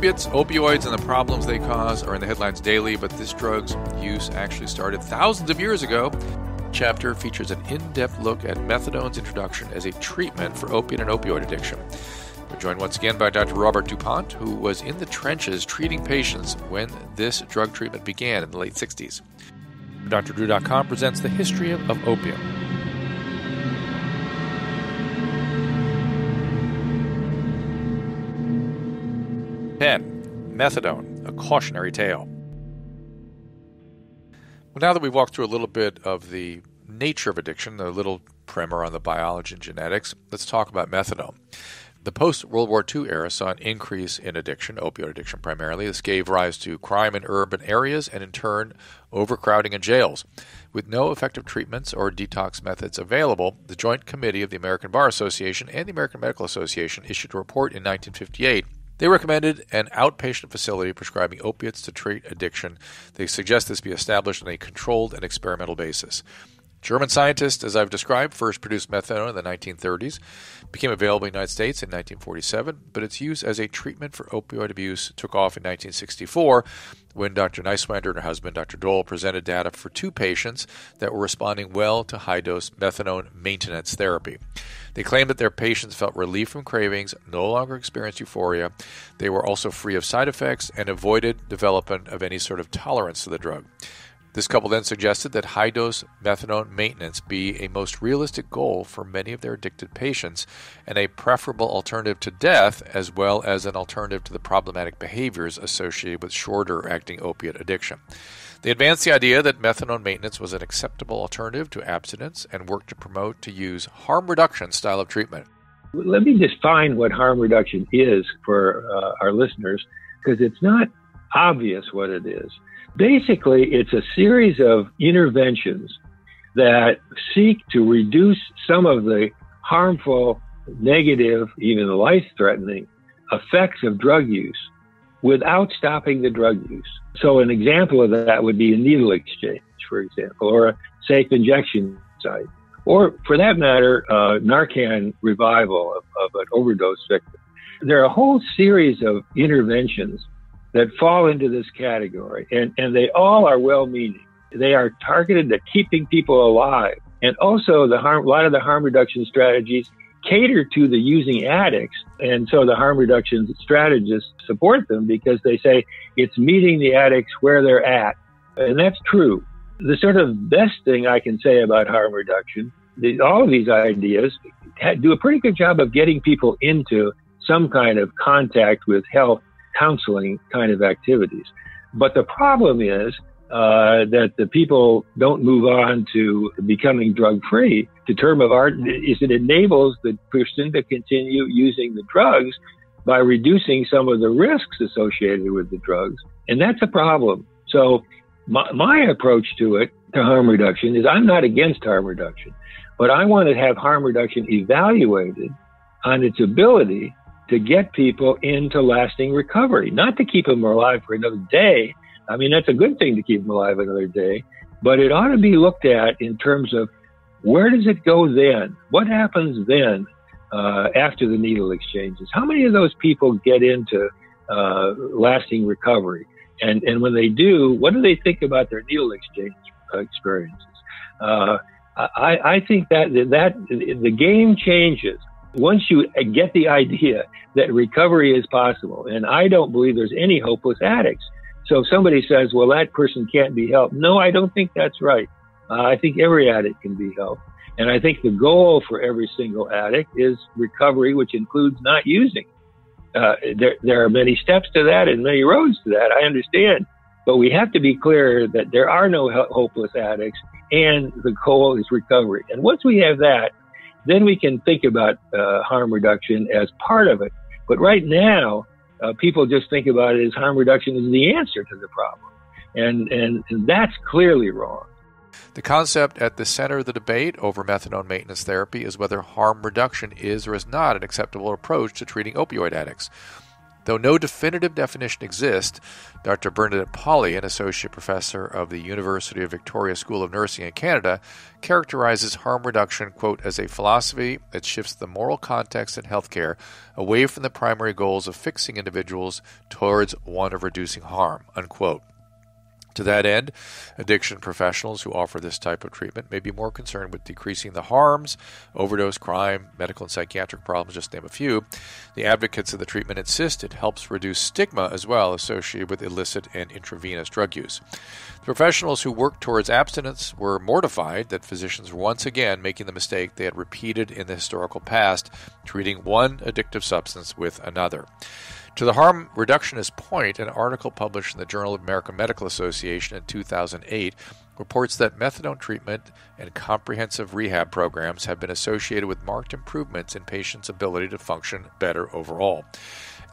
Opiates, opioids, and the problems they cause are in the headlines daily, but this drug's use actually started thousands of years ago. Chapter features an in depth look at methadone's introduction as a treatment for opiate and opioid addiction. We're joined once again by Dr. Robert DuPont, who was in the trenches treating patients when this drug treatment began in the late 60s. Dr. DrDrew.com presents the history of, of opium. 10. Methadone, a cautionary tale. Well, now that we've walked through a little bit of the nature of addiction, a little primer on the biology and genetics, let's talk about methadone. The post World War II era saw an increase in addiction, opioid addiction primarily. This gave rise to crime in urban areas and, in turn, overcrowding in jails. With no effective treatments or detox methods available, the Joint Committee of the American Bar Association and the American Medical Association issued a report in 1958 they recommended an outpatient facility prescribing opiates to treat addiction. They suggest this be established on a controlled and experimental basis. German scientists, as I've described, first produced methadone in the 1930s, became available in the United States in 1947, but its use as a treatment for opioid abuse took off in 1964 when Dr. Nyswander and her husband, Dr. Dole, presented data for two patients that were responding well to high dose methadone maintenance therapy. They claimed that their patients felt relief from cravings, no longer experienced euphoria. They were also free of side effects and avoided development of any sort of tolerance to the drug. This couple then suggested that high dose methadone maintenance be a most realistic goal for many of their addicted patients and a preferable alternative to death, as well as an alternative to the problematic behaviors associated with shorter acting opiate addiction. They advanced the idea that methadone maintenance was an acceptable alternative to abstinence and worked to promote to use harm reduction style of treatment. Let me define what harm reduction is for uh, our listeners because it's not obvious what it is. Basically, it's a series of interventions that seek to reduce some of the harmful, negative, even life threatening effects of drug use without stopping the drug use. So, an example of that would be a needle exchange, for example, or a safe injection site, or for that matter, Narcan revival of, of an overdose victim. There are a whole series of interventions that fall into this category, and, and they all are well meaning. They are targeted at keeping people alive. And also, the harm, a lot of the harm reduction strategies cater to the using addicts. And so the harm reduction strategists support them because they say it's meeting the addicts where they're at. And that's true. The sort of best thing I can say about harm reduction, the, all of these ideas do a pretty good job of getting people into some kind of contact with health counseling kind of activities. But the problem is uh, that the people don't move on to becoming drug free. The term of art is it enables the person to continue using the drugs by reducing some of the risks associated with the drugs. And that's a problem. So my, my approach to it, to harm reduction, is I'm not against harm reduction, but I want to have harm reduction evaluated on its ability to get people into lasting recovery, not to keep them alive for another day. I mean, that's a good thing to keep them alive another day, but it ought to be looked at in terms of where does it go then? What happens then uh, after the needle exchanges? How many of those people get into uh, lasting recovery? And, and when they do, what do they think about their needle exchange experiences? Uh, I, I think that that the game changes once you get the idea that recovery is possible, and I don't believe there's any hopeless addicts. So if somebody says, well, that person can't be helped. No, I don't think that's right. Uh, I think every addict can be helped. And I think the goal for every single addict is recovery, which includes not using. Uh, there, there are many steps to that and many roads to that. I understand. But we have to be clear that there are no hopeless addicts and the goal is recovery. And once we have that, then we can think about uh, harm reduction as part of it. But right now, uh, people just think about it as harm reduction is the answer to the problem. And, and, and that's clearly wrong. The concept at the center of the debate over methadone maintenance therapy is whether harm reduction is or is not an acceptable approach to treating opioid addicts. Though no definitive definition exists, Dr. Bernadette Pauly, an associate professor of the University of Victoria School of Nursing in Canada, characterizes harm reduction, quote, as a philosophy that shifts the moral context in healthcare away from the primary goals of fixing individuals towards one of reducing harm, unquote. To that end, addiction professionals who offer this type of treatment may be more concerned with decreasing the harms, overdose, crime, medical and psychiatric problems, just name a few. The advocates of the treatment insist it helps reduce stigma as well associated with illicit and intravenous drug use. The professionals who worked towards abstinence were mortified that physicians were once again making the mistake they had repeated in the historical past, treating one addictive substance with another. To the harm reductionist point, an article published in the Journal of American Medical Association in 2008 reports that methadone treatment and comprehensive rehab programs have been associated with marked improvements in patients' ability to function better overall.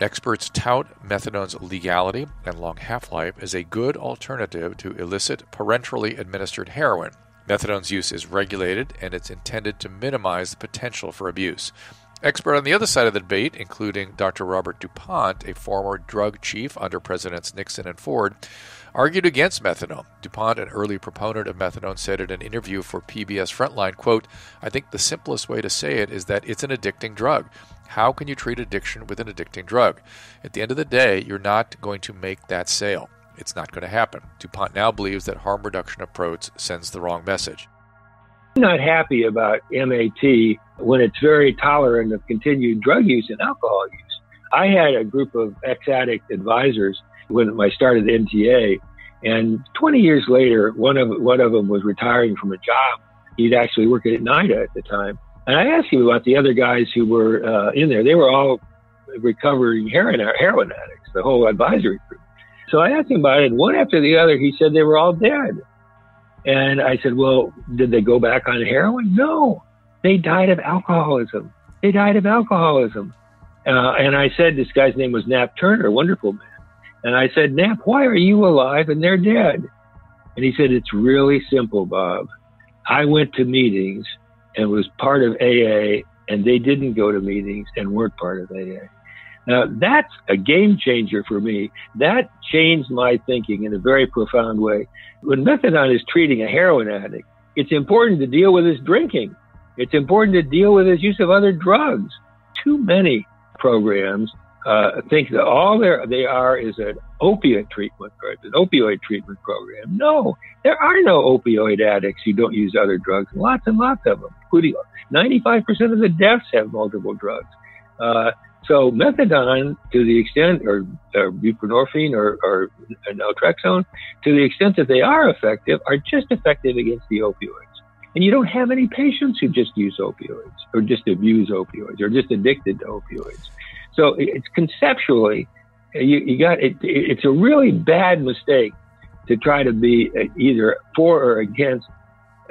Experts tout methadone's legality and long half life as a good alternative to illicit parenterally administered heroin. Methadone's use is regulated and it's intended to minimize the potential for abuse. Expert on the other side of the debate, including Dr. Robert DuPont, a former drug chief under Presidents Nixon and Ford, argued against methadone. DuPont, an early proponent of methadone, said in an interview for PBS Frontline, quote, I think the simplest way to say it is that it's an addicting drug. How can you treat addiction with an addicting drug? At the end of the day, you're not going to make that sale. It's not going to happen. DuPont now believes that harm reduction approach sends the wrong message. I'm not happy about MAT when it's very tolerant of continued drug use and alcohol use. I had a group of ex addict advisors when I started NTA, and 20 years later, one of one of them was retiring from a job. He'd actually worked at NIDA at the time, and I asked him about the other guys who were uh, in there. They were all recovering heroin heroin addicts, the whole advisory group. So I asked him about it, one after the other, he said they were all dead. And I said, well, did they go back on heroin? No, they died of alcoholism. They died of alcoholism. Uh, and I said, this guy's name was Nap Turner, wonderful man. And I said, Nap, why are you alive and they're dead? And he said, it's really simple, Bob. I went to meetings and was part of AA, and they didn't go to meetings and weren't part of AA. Now, that's a game changer for me. That changed my thinking in a very profound way. When methadone is treating a heroin addict, it's important to deal with his drinking. It's important to deal with his use of other drugs. Too many programs uh, think that all they are is an opiate treatment or an opioid treatment program. No, there are no opioid addicts who don't use other drugs. Lots and lots of them, including 95% of the deaths have multiple drugs. Uh, so methadone, to the extent, or, or buprenorphine or, or naltrexone, to the extent that they are effective, are just effective against the opioids. And you don't have any patients who just use opioids or just abuse opioids or just addicted to opioids. So it's conceptually, you, you got it, it's a really bad mistake to try to be either for or against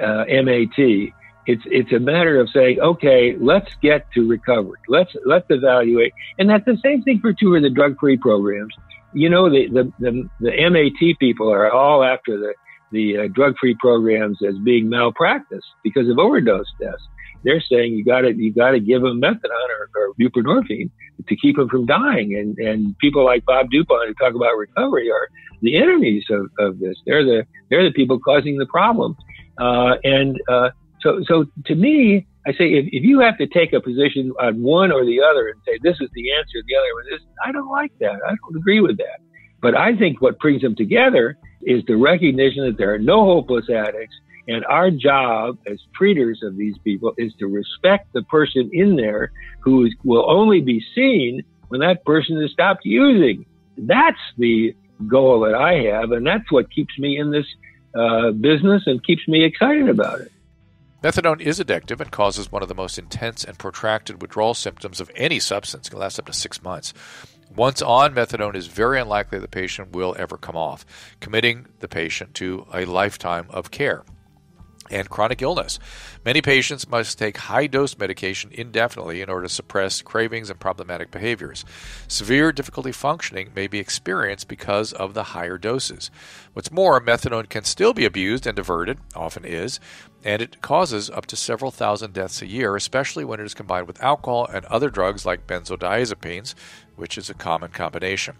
uh, MAT it's it's a matter of saying, okay, let's get to recovery. Let's let's evaluate, and that's the same thing for two of the drug-free programs. You know, the the the, the MAT people are all after the the uh, drug-free programs as being malpractice because of overdose deaths. They're saying you got to you got to give them methadone or, or buprenorphine to keep them from dying. And and people like Bob DuPont who talk about recovery are the enemies of, of this. They're the they're the people causing the problem. Uh, and uh, so, so to me, I say if, if you have to take a position on one or the other and say this is the answer, the other one is, I don't like that. I don't agree with that. But I think what brings them together is the recognition that there are no hopeless addicts, and our job as treaters of these people is to respect the person in there who will only be seen when that person has stopped using. That's the goal that I have, and that's what keeps me in this uh, business and keeps me excited about it. Methadone is addictive and causes one of the most intense and protracted withdrawal symptoms of any substance. It can last up to six months. Once on methadone, it is very unlikely the patient will ever come off, committing the patient to a lifetime of care and chronic illness. Many patients must take high dose medication indefinitely in order to suppress cravings and problematic behaviors. Severe difficulty functioning may be experienced because of the higher doses. What's more, methadone can still be abused and diverted, often is, and it causes up to several thousand deaths a year, especially when it is combined with alcohol and other drugs like benzodiazepines, which is a common combination.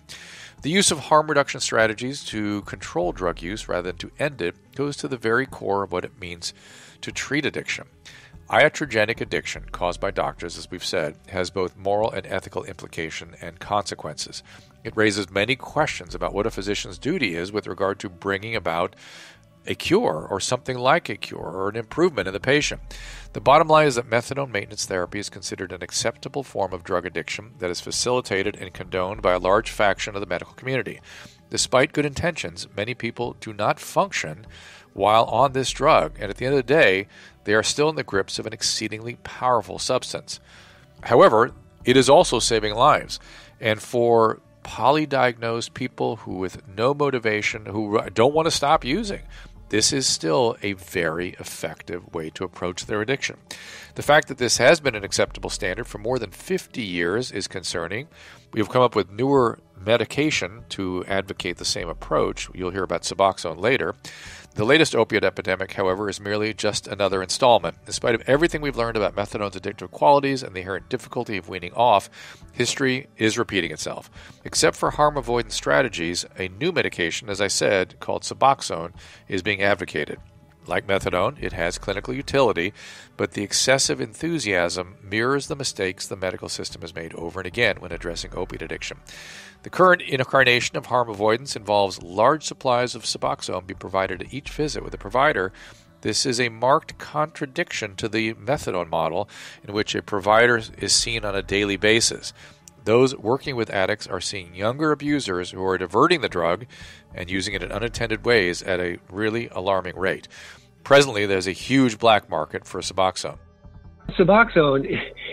The use of harm reduction strategies to control drug use rather than to end it goes to the very core of what it means to treat addiction. Iatrogenic addiction caused by doctors, as we've said, has both moral and ethical implication and consequences. It raises many questions about what a physician's duty is with regard to bringing about a cure or something like a cure or an improvement in the patient. The bottom line is that methadone maintenance therapy is considered an acceptable form of drug addiction that is facilitated and condoned by a large faction of the medical community. Despite good intentions, many people do not function while on this drug, and at the end of the day, they are still in the grips of an exceedingly powerful substance. However, it is also saving lives. And for polydiagnosed people who with no motivation who don't want to stop using this is still a very effective way to approach their addiction. The fact that this has been an acceptable standard for more than 50 years is concerning. We have come up with newer medication to advocate the same approach. You'll hear about Suboxone later. The latest opiate epidemic, however, is merely just another installment. In spite of everything we've learned about methadone's addictive qualities and the inherent difficulty of weaning off, history is repeating itself. Except for harm avoidance strategies, a new medication, as I said, called Suboxone, is being advocated. Like methadone, it has clinical utility, but the excessive enthusiasm mirrors the mistakes the medical system has made over and again when addressing opiate addiction. The current incarnation of harm avoidance involves large supplies of Suboxone being provided at each visit with a provider. This is a marked contradiction to the methadone model, in which a provider is seen on a daily basis. Those working with addicts are seeing younger abusers who are diverting the drug and using it in unintended ways at a really alarming rate. Presently, there's a huge black market for Suboxone. Suboxone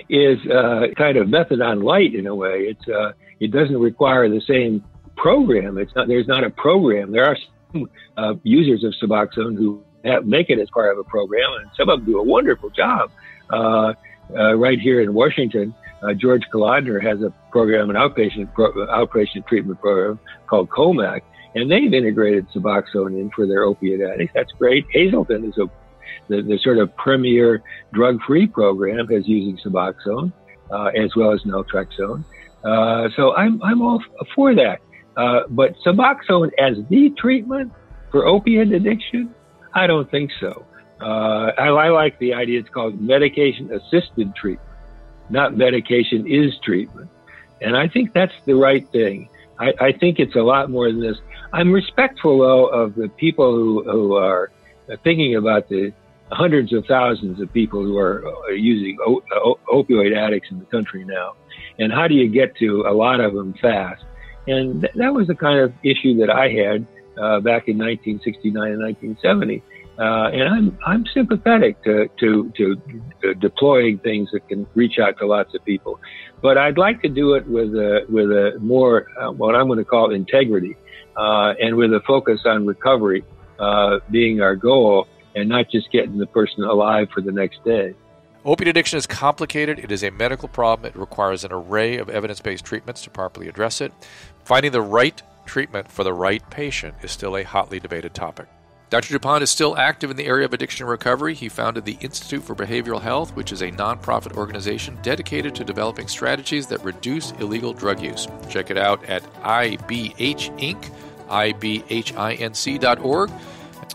is uh, kind of methadone light in a way. It's uh, it doesn't require the same program. It's not there's not a program. There are some uh, users of Suboxone who have, make it as part of a program, and some of them do a wonderful job. Uh, uh, right here in Washington, uh, George Kolodner has a program, an outpatient pro- outpatient treatment program called Kolmac, and they've integrated Suboxone in for their opiate addicts. That's great. Hazelden is a the, the sort of premier drug-free program is using Suboxone uh, as well as naltrexone. Uh, so I'm I'm all for that. Uh, but Suboxone as the treatment for opiate addiction, I don't think so. Uh, I, I like the idea. It's called medication-assisted treatment not medication is treatment. And I think that's the right thing. I, I think it's a lot more than this. I'm respectful, though, of the people who, who are thinking about the hundreds of thousands of people who are using o- opioid addicts in the country now. And how do you get to a lot of them fast? And th- that was the kind of issue that I had uh, back in 1969 and 1970. Uh, and I'm I'm sympathetic to to to deploying things that can reach out to lots of people, but I'd like to do it with a with a more uh, what I'm going to call integrity, uh, and with a focus on recovery uh, being our goal, and not just getting the person alive for the next day. Opiate addiction is complicated. It is a medical problem. It requires an array of evidence based treatments to properly address it. Finding the right treatment for the right patient is still a hotly debated topic. Dr. DuPont is still active in the area of addiction recovery. He founded the Institute for Behavioral Health, which is a nonprofit organization dedicated to developing strategies that reduce illegal drug use. Check it out at IBH Inc., ibhinc.org.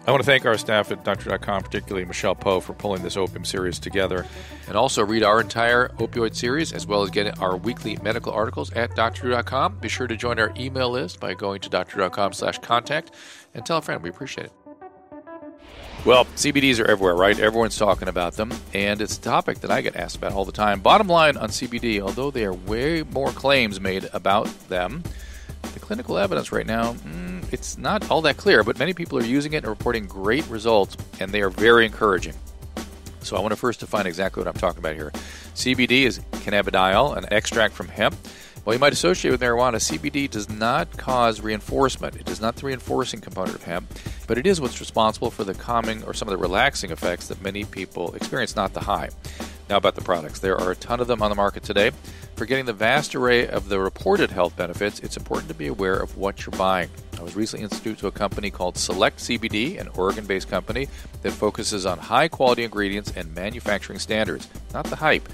I want to thank our staff at Doctor.com, particularly Michelle Poe, for pulling this opium series together. And also read our entire opioid series as well as get our weekly medical articles at Doctor.com. Be sure to join our email list by going to Doctor.com slash contact and tell a friend. We appreciate it. Well, CBDs are everywhere, right? Everyone's talking about them, and it's a topic that I get asked about all the time. Bottom line on CBD, although there are way more claims made about them, the clinical evidence right now, mm, it's not all that clear, but many people are using it and reporting great results, and they are very encouraging. So I want to first define exactly what I'm talking about here. CBD is cannabidiol, an extract from hemp. While you might associate with marijuana, CBD does not cause reinforcement. It is not the reinforcing component of hemp, but it is what's responsible for the calming or some of the relaxing effects that many people experience, not the high. Now, about the products. There are a ton of them on the market today. For getting the vast array of the reported health benefits, it's important to be aware of what you're buying. I was recently introduced to a company called Select CBD, an Oregon based company that focuses on high quality ingredients and manufacturing standards, not the hype.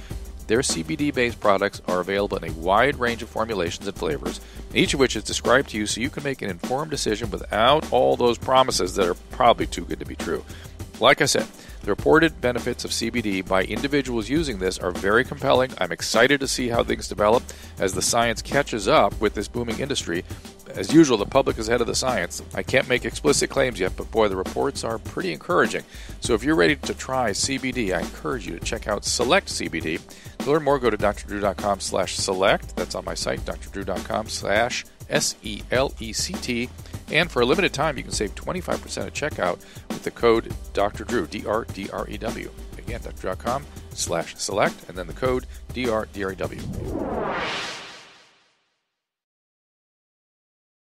Their CBD based products are available in a wide range of formulations and flavors, each of which is described to you so you can make an informed decision without all those promises that are probably too good to be true. Like I said, the reported benefits of CBD by individuals using this are very compelling. I'm excited to see how things develop as the science catches up with this booming industry. As usual, the public is ahead of the science. I can't make explicit claims yet, but boy, the reports are pretty encouraging. So if you're ready to try CBD, I encourage you to check out Select CBD. To learn more, go to drdrew.com slash select. That's on my site, drdrew.com slash S-E-L-E-C-T. And for a limited time, you can save 25% at checkout with the code Dr. Drew, D-R-D-R-E-W. Again, drdrew.com slash select, and then the code D-R-D-R-E-W.